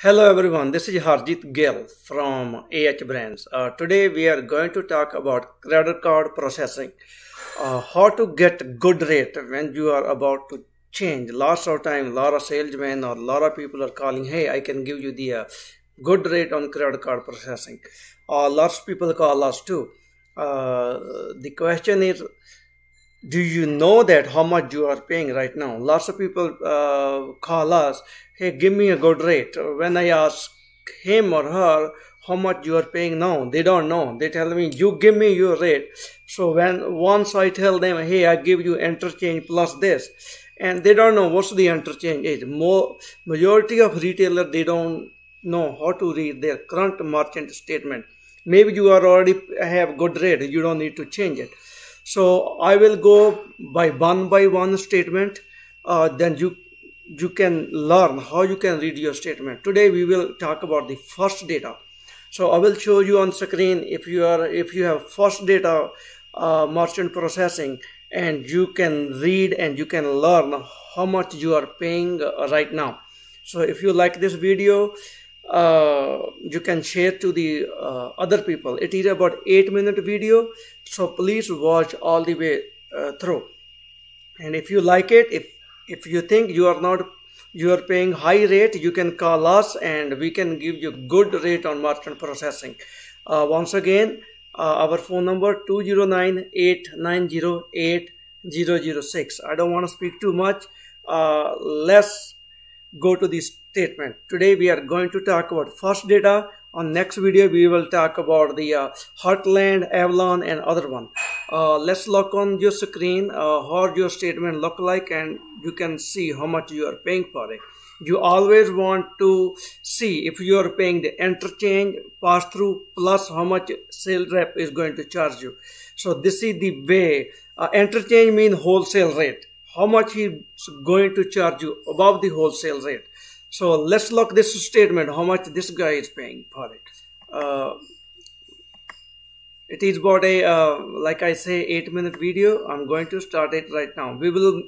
Hello everyone, this is Harjit Gill from AH Brands. Uh, today we are going to talk about credit card processing. Uh, how to get good rate when you are about to change. Lots of time, lot of salesmen or lot of people are calling, hey, I can give you the uh, good rate on credit card processing. Uh, lots of people call us too. Uh, the question is, do you know that how much you are paying right now? Lots of people uh, call us hey give me a good rate. When i ask him or her how much you are paying now they don't know. They tell me you give me your rate. So when once i tell them hey i give you interchange plus this and they don't know what's the interchange is. More majority of retailer they don't know how to read their current merchant statement. Maybe you are already have good rate you don't need to change it so I will go by one by one statement. Uh, then you you can learn how you can read your statement. Today we will talk about the first data. So I will show you on screen if you are if you have first data uh, merchant processing and you can read and you can learn how much you are paying right now. So if you like this video, uh, you can share to the uh, other people. It is about 8 minute video so please watch all the way uh, through. And if you like it if if you think you are not you are paying high rate you can call us and we can give you good rate on merchant processing. Uh, once again uh, our phone number 209 i don't want to speak too much. Uh, let's go to this statement. Today we are going to talk about first data. On next video we will talk about the uh, Heartland, Elavon and other one. Uh, let's look on your screen uh, how your statement look like and you can see how much you are paying for it. You always want to see if you are paying the interchange pass through plus how much sales rep is going to charge you. So this is the way uh, interchange mean wholesale rate how much he's going to charge you above the wholesale rate. So let's look this statement, how much this guy is paying for it. Uh, it is about a, uh, like I say, 8 minute video. I'm going to start it right now. We will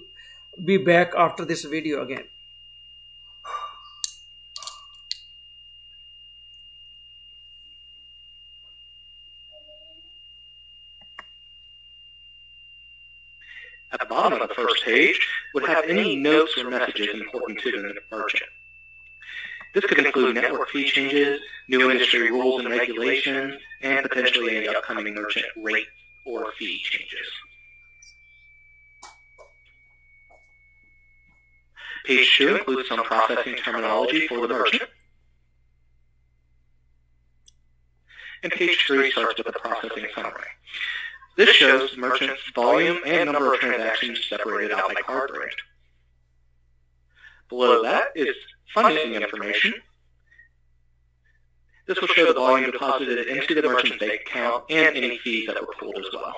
be back after this video again. At the bottom of the first page would have any notes or messages important to the merchant. This could include network fee changes, new industry rules and regulations, and potentially any upcoming merchant rate or fee changes. Page 2 includes some processing terminology for the merchant. And page 3 starts with a processing summary. This shows the merchant's volume and number of transactions separated out by card brand. Below that is funding information. This will show the volume deposited into the merchant's bank account and any fees that were pulled as well.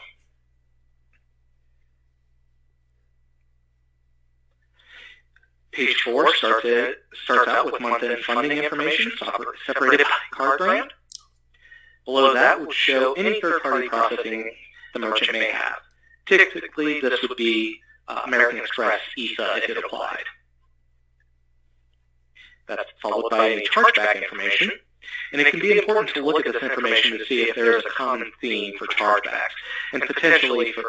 Page 4 starts, it, starts out with month-end funding information separated by card brand. Below that would show any third-party processing the merchant may have. Typically, this would be uh, American Express ESA if it applied. That's followed by any chargeback information, and it can be important to look at this information to see if there is a common theme for chargebacks, and potentially for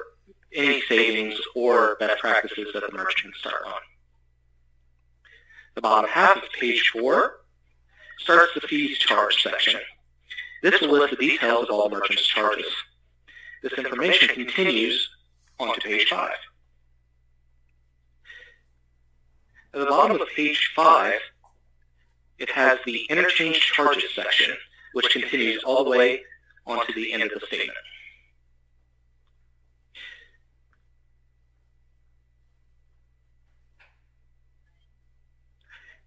any savings or best practices that the merchant can start on. The bottom half of page 4 starts the fees charged section. This will list the details of all the merchant's charges. This information continues onto page 5. At the bottom of page 5, it has the interchange charges section, which continues all the way onto the end of the statement.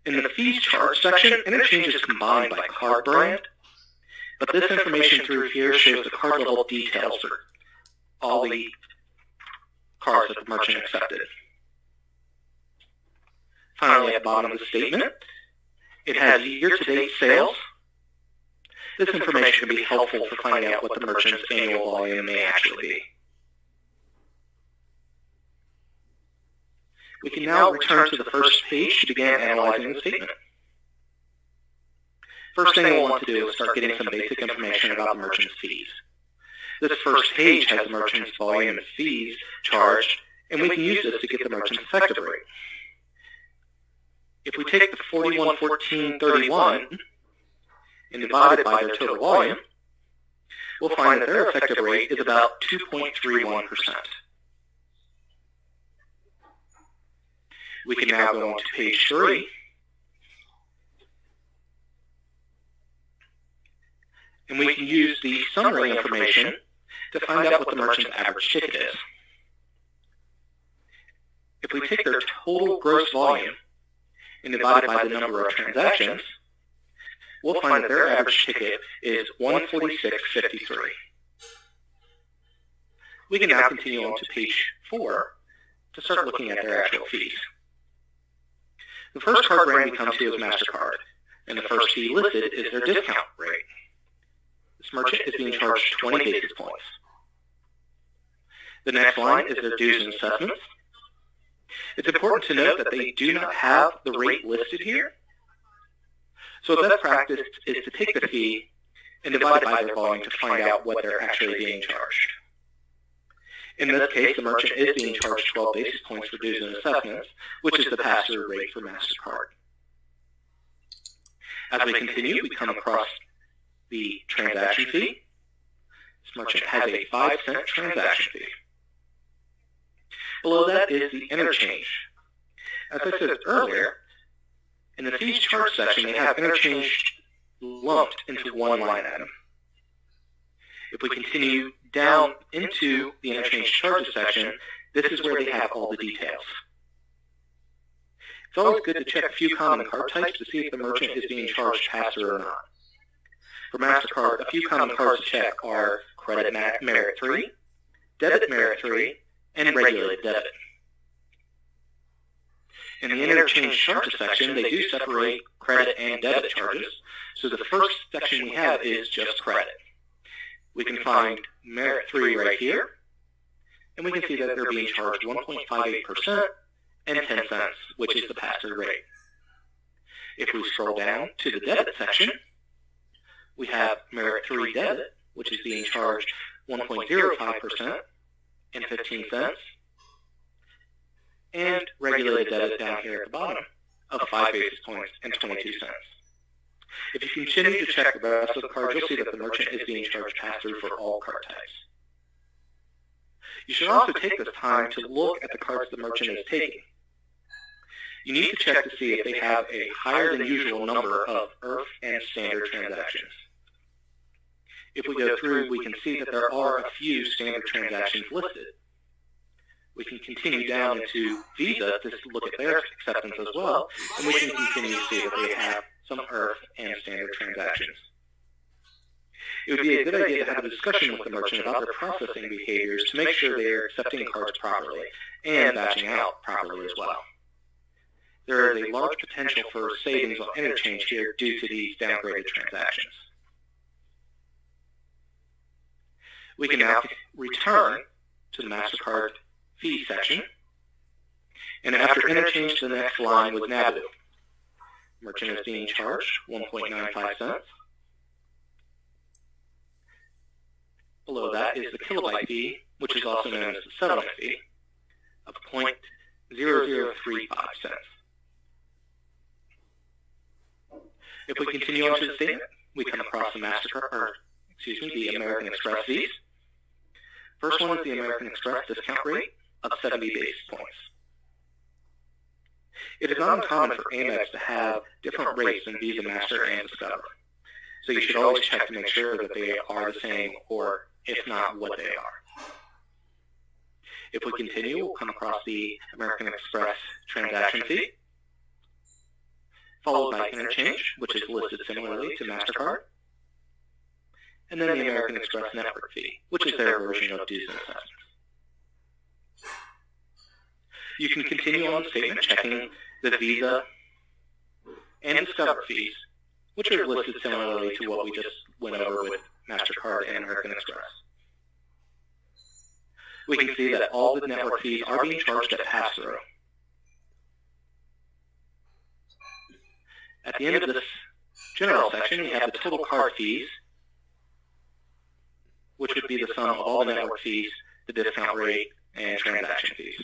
In the fees charge section, interchange is combined by card brand, but this information through here shows the card level details for all the cards that the merchant accepted. Finally, at the bottom of the statement, it has year-to-date sales. This information can be helpful for finding out what the merchant's annual volume may actually be. We can now return to the first page to begin analyzing the statement. First thing we'll want to do is start getting some basic information about the merchant's fees. This first page has the merchant's volume and fees charged, and we can use this to get the merchant's effective rate. If we take the 4114.31 and divide it by their total volume, we'll find that their effective rate is about 2.31%. We can now go on to page 3 and we can use the summary information to find out what the merchant's average ticket is. If we take their total gross volume and divide it by the number of transactions, we'll find that their average ticket is 146.53. We can now continue on to page 4 to start looking at their actual fees. The first card brand we come to is MasterCard, and the first fee listed is their discount rate. This merchant is being charged 20 basis points. The next line is their dues and assessments. It's important to note that they do not have the rate listed here. So the best practice is to take the fee and divide it by their volume to find out what they're actually being charged. In this case, the merchant is being charged 12 basis points for dues and assessments, which is the pass-through rate for MasterCard. As we continue, we come across the transaction fee. This merchant has a 5 cent transaction fee. Below that is the interchange. As I said earlier, in the fees charged section, they have interchange lumped into one line item. If we continue down into the interchange charges section, this is where they have all the details. It's always good to check a few common card types to see if the merchant is being charged pass-through or not. For MasterCard, a few common cards to check are Credit Merit 3, Debit Merit 3, and Regulated Debit. In the interchange charges section, they do separate credit and debit charges. So the first section we have is just credit. We can find Merit 3 right here, and we can see that they're being charged 1.58% and 10 cents, which is the pass-through rate. If we scroll down to the debit section, we have Merit 3 debit, which is being charged 1.05% and 15 cents, and regulated debit down here at the bottom of 5 basis points and 22 cents. If you continue to check the rest of the cards, you'll see that the merchant is being charged pass-through for all card types. You should also take this time to look at the cards the merchant is taking. You need to check to see if they have a higher than usual number of IRF and standard transactions. If we go through, we can see that there are a few standard transactions listed. We can continue down into Visa to look at their acceptance as well, and we can continue to see that they have some IRF and standard transactions. It would be a good idea to have a discussion with the merchant about their processing behaviors to make sure they are accepting cards properly and batching out properly as well. There is a large potential for savings on interchange here due to these downgraded transactions. We can now return to the MasterCard fee section, and after interchange, to the next line was NABU. Merchant is being charged 1.95 cents. Below that is the kilobyte fee, which is also known as the settlement fee, of 0.0035 cents. If we continue on to the statement, we come across the MasterCard, or excuse me, the American Express fees. First one is the American Express discount rate of 70 basis points. It is not uncommon for Amex to have different rates than Visa, Master, and Discover. So you should always check to make sure that they are the same, or if not, what they are. If we continue, we'll come across the American Express transaction fee, followed by interchange, which is listed similarly to MasterCard, and then the American Express network fee, which is their version of dues and assessments. You can continue on the statement checking the Visa and Discover fees, which are listed similarly to what we just went over with MasterCard and American Express. We can see that all the network fees are being charged at pass-through. At the end of this general section, we have the total card fees, which would be the sum of all the network fees, the discount rate, and transaction fees.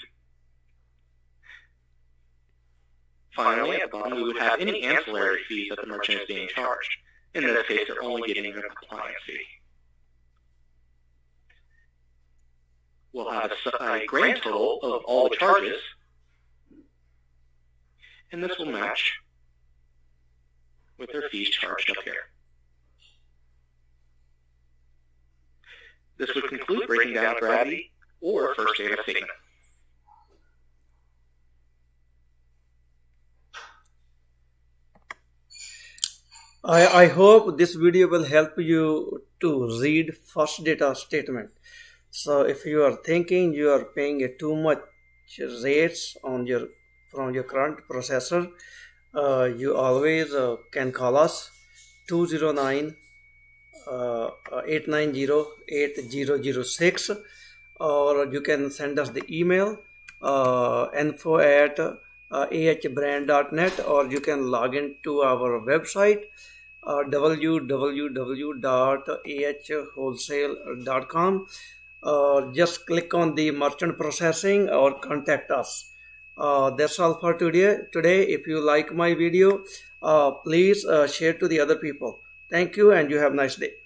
Finally, at the bottom, we would have any ancillary fees that the merchant is being charged. In this case, they're only getting a compliance fee. We'll have a, a grand total of all the charges, and this will match with their fees charged up here. This would conclude breaking down gravity or first data statement. I, I hope this video will help you to read first data statement. So if you are thinking you are paying a too much rates on your from your current processor, uh, you always uh, can call us 209 uh, 890-8006 or you can send us the email uh, info at uh, ahbrand.net or you can log into our website uh, www.ahwholesale.com uh, just click on the merchant processing or contact us. Uh, that's all for today. Today if you like my video uh, please uh, share to the other people. Thank you and you have a nice day